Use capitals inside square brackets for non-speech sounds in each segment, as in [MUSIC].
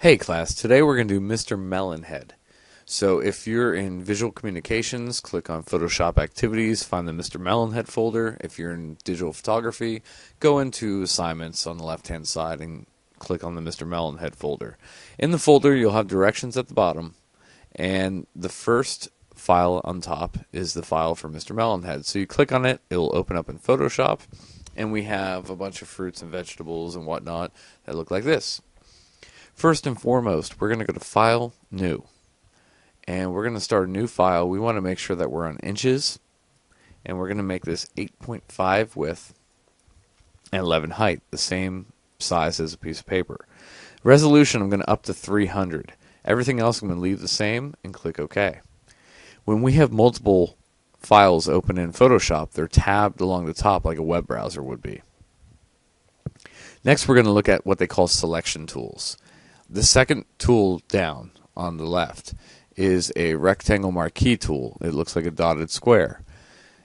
Hey class, today we're going to do Mr. Melonhead. So if you're in visual communications, click on Photoshop activities, find the Mr. Melonhead folder. If you're in digital photography, go into assignments on the left hand side and click on the Mr. Melonhead folder. In the folder, you'll have directions at the bottom, and the first file on top is the file for Mr. Melonhead. So you click on it, it'll open up in Photoshop, and we have a bunch of fruits and vegetables and whatnot that look like this. First and foremost, we're going to go to File, New. And we're going to start a new file. We want to make sure that we're on inches. And we're going to make this 8.5 width and 11 height, the same size as a piece of paper. Resolution, I'm going to up to 300. Everything else I'm going to leave the same and click OK. When we have multiple files open in Photoshop, they're tabbed along the top like a web browser would be. Next, we're going to look at what they call selection tools. The second tool down on the left is a rectangle marquee tool. It looks like a dotted square.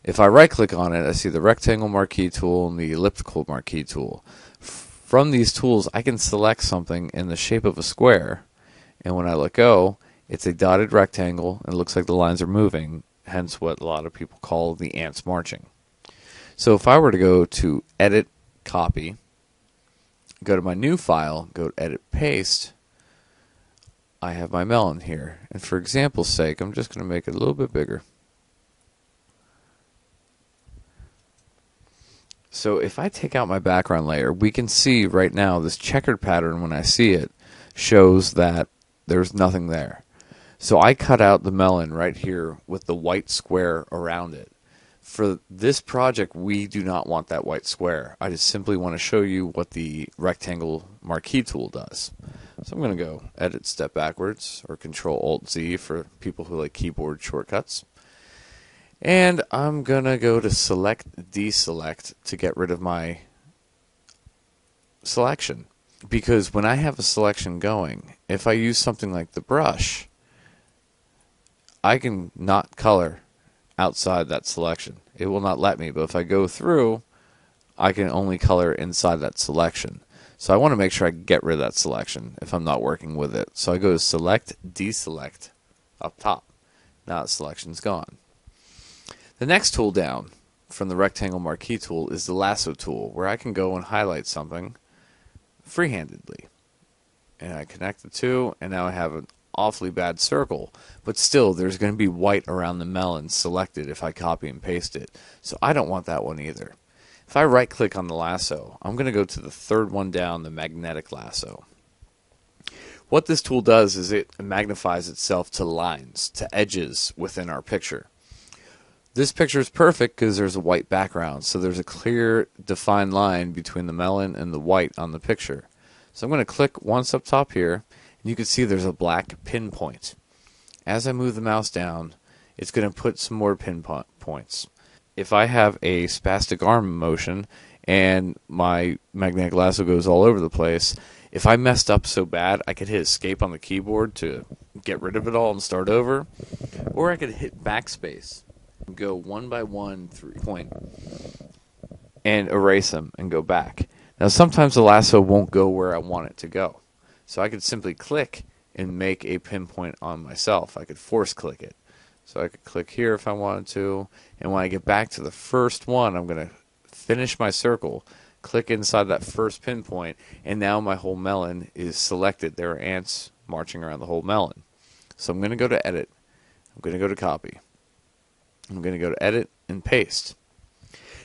If I right click on it, I see the rectangle marquee tool and the elliptical marquee tool. From these tools, I can select something in the shape of a square, and when I let go, it's a dotted rectangle and looks like the lines are moving, hence what a lot of people call the ants marching. So if I were to go to edit copy, go to my new file, go to edit paste, I have my melon here. And for example's sake, I'm just going to make it a little bit bigger. So if I take out my background layer, we can see right now this checkered pattern when I see it shows that there's nothing there. So I cut out the melon right here with the white square around it for this project, we do not want that white square. I just simply want to show you what the rectangle marquee tool does. So I'm going to go edit step backwards or control alt Z for people who like keyboard shortcuts. And I'm going to go to select deselect to get rid of my selection. Because when I have a selection going, if I use something like the brush, I can not color outside that selection. It will not let me, but if I go through, I can only color inside that selection. So I want to make sure I get rid of that selection if I'm not working with it. So I go to select, deselect up top. Now the selection's gone. The next tool down from the rectangle marquee tool is the lasso tool where I can go and highlight something freehandedly. And I connect the two and now I have an awfully bad circle, but still there's going to be white around the melon selected if I copy and paste it. So I don't want that one either. If I right click on the lasso, I'm going to go to the third one down, the magnetic lasso. What this tool does is it magnifies itself to lines, to edges within our picture. This picture is perfect because there's a white background, so there's a clear defined line between the melon and the white on the picture. So I'm going to click once up top here, you can see there's a black pinpoint. As I move the mouse down, it's going to put some more pinpoints. If I have a spastic arm motion and my magnetic lasso goes all over the place, if I messed up so bad, I could hit escape on the keyboard to get rid of it all and start over, or I could hit backspace and go one by one through point and erase them and go back. Now sometimes the lasso won't go where I want it to go. So I could simply click and make a pinpoint on myself. I could force click it. So I could click here if I wanted to. And when I get back to the first one, I'm going to finish my circle, click inside that first pinpoint, and now my whole melon is selected. There are ants marching around the whole melon. So I'm going to go to edit. I'm going to go to copy. I'm going to go to edit and paste.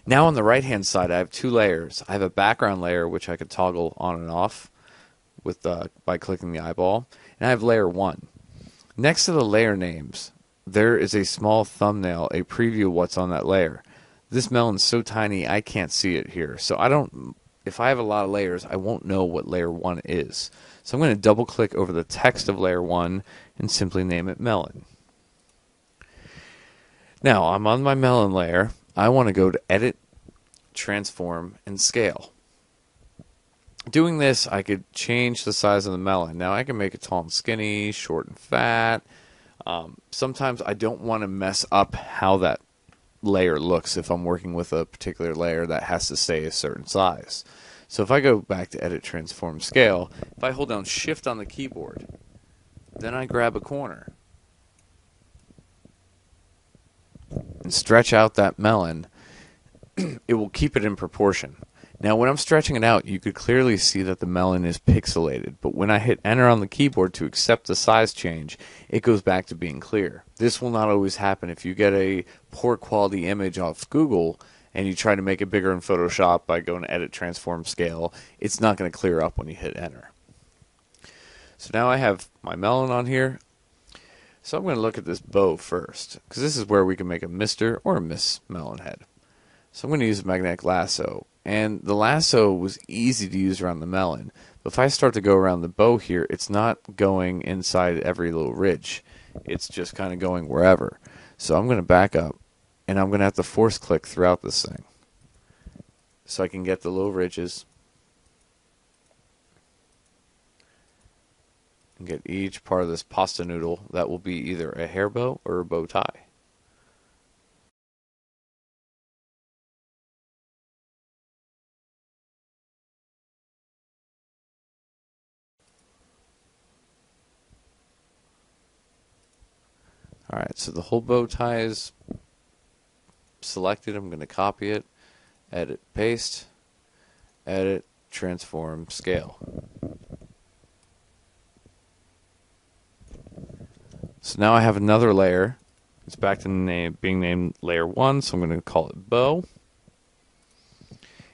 Now on the right hand side, I have two layers. I have a background layer, which I could toggle on and off with uh, by clicking the eyeball, and I have layer one. Next to the layer names, there is a small thumbnail, a preview of what's on that layer. This melon's so tiny I can't see it here, so I don't. If I have a lot of layers, I won't know what layer one is. So I'm going to double click over the text of layer one and simply name it melon. Now I'm on my melon layer. I want to go to edit, transform, and scale doing this, I could change the size of the melon. Now I can make it tall and skinny, short and fat. Um, sometimes I don't want to mess up how that layer looks if I'm working with a particular layer that has to stay a certain size. So if I go back to edit transform scale, if I hold down shift on the keyboard, then I grab a corner and stretch out that melon, [CLEARS THROAT] it will keep it in proportion. Now, when I'm stretching it out, you could clearly see that the melon is pixelated, but when I hit enter on the keyboard to accept the size change, it goes back to being clear. This will not always happen if you get a poor quality image off Google and you try to make it bigger in Photoshop by going to edit transform scale, it's not going to clear up when you hit enter. So now I have my melon on here. So I'm going to look at this bow first, because this is where we can make a Mr. or a Miss Melon head. So I'm going to use a magnetic lasso. And the lasso was easy to use around the melon. But if I start to go around the bow here, it's not going inside every little ridge. It's just kind of going wherever. So I'm going to back up, and I'm going to have to force click throughout this thing. So I can get the low ridges and get each part of this pasta noodle that will be either a hair bow or a bow tie. Alright, so the whole bow tie is selected. I'm going to copy it, edit, paste, edit, transform, scale. So now I have another layer. It's back to name, being named layer 1, so I'm going to call it bow.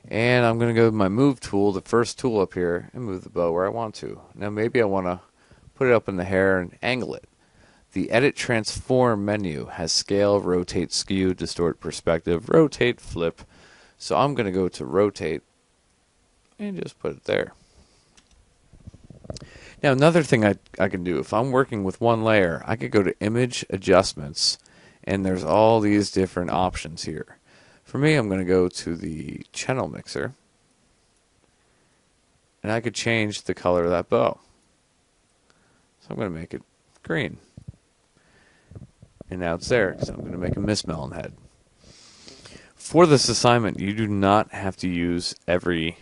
And I'm going to go to my move tool, the first tool up here, and move the bow where I want to. Now maybe I want to put it up in the hair and angle it. The Edit Transform menu has Scale, Rotate, Skew, Distort, Perspective, Rotate, Flip. So I'm going to go to Rotate and just put it there. Now, another thing I, I can do, if I'm working with one layer, I could go to Image Adjustments, and there's all these different options here. For me, I'm going to go to the Channel Mixer, and I could change the color of that bow. So I'm going to make it green. And now it's there, because I'm going to make a Miss Melon head. For this assignment, you do not have to use every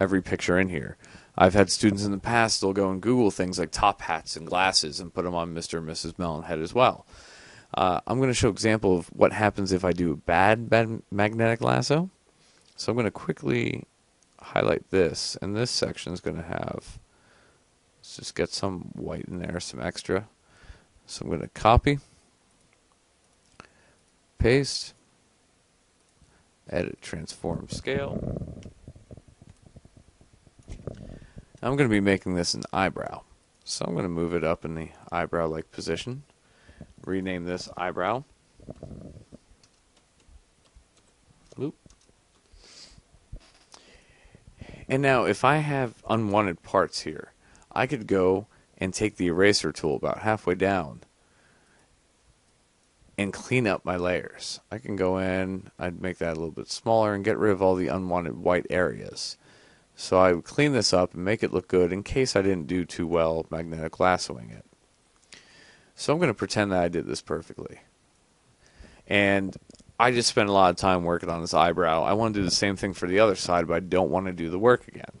every picture in here. I've had students in the past, they'll go and Google things like top hats and glasses and put them on Mr. and Mrs. Melonhead as well. Uh, I'm going to show example of what happens if I do a bad, bad magnetic lasso. So I'm going to quickly highlight this, and this section is going to have, let's just get some white in there, some extra. So I'm going to copy, paste, edit, transform, scale. I'm going to be making this an eyebrow. So I'm going to move it up in the eyebrow-like position. Rename this eyebrow. Loop. And now if I have unwanted parts here, I could go and take the eraser tool about halfway down and clean up my layers. I can go in, I'd make that a little bit smaller and get rid of all the unwanted white areas. So I would clean this up and make it look good in case I didn't do too well magnetic lassoing it. So I'm going to pretend that I did this perfectly. And I just spent a lot of time working on this eyebrow. I want to do the same thing for the other side, but I don't want to do the work again.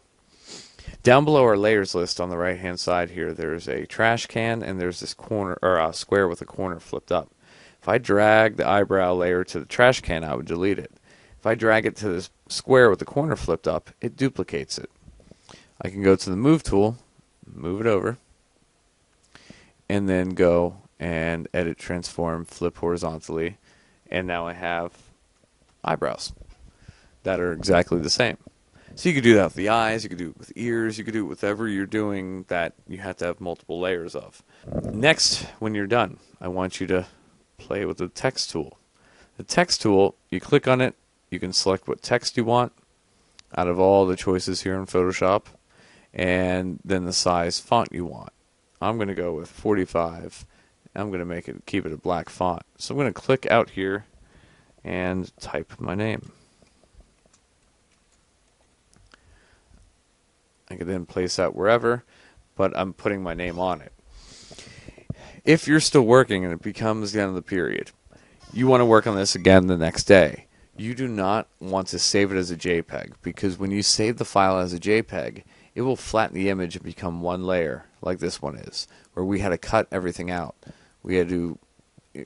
Down below our layers list on the right hand side here, there's a trash can and there's this corner or a square with a corner flipped up. If I drag the eyebrow layer to the trash can, I would delete it. If I drag it to this square with the corner flipped up, it duplicates it. I can go to the move tool, move it over, and then go and edit, transform, flip horizontally, and now I have eyebrows that are exactly the same. So you could do that with the eyes, you could do it with ears, you could do it with whatever you're doing that you have to have multiple layers of. Next, when you're done, I want you to play with the text tool. The text tool, you click on it, you can select what text you want out of all the choices here in Photoshop and then the size font you want. I'm going to go with 45. I'm going to make it keep it a black font. So I'm going to click out here and type my name. I can then place that wherever, but I'm putting my name on it. If you're still working and it becomes the end of the period, you want to work on this again the next day you do not want to save it as a JPEG because when you save the file as a JPEG, it will flatten the image and become one layer, like this one is, where we had to cut everything out. We had to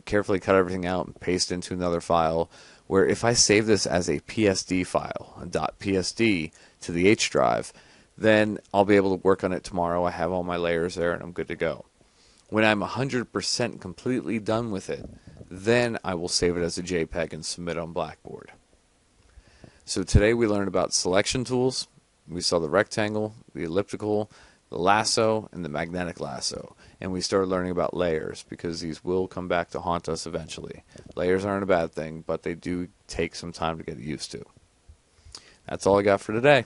carefully cut everything out and paste into another file. Where if I save this as a PSD file, a .psd to the H drive, then I'll be able to work on it tomorrow. I have all my layers there and I'm good to go. When I'm 100% completely done with it, then I will save it as a JPEG and submit on Blackboard. So today we learned about selection tools. We saw the rectangle, the elliptical, the lasso, and the magnetic lasso. And we started learning about layers because these will come back to haunt us eventually. Layers aren't a bad thing, but they do take some time to get used to. That's all I got for today.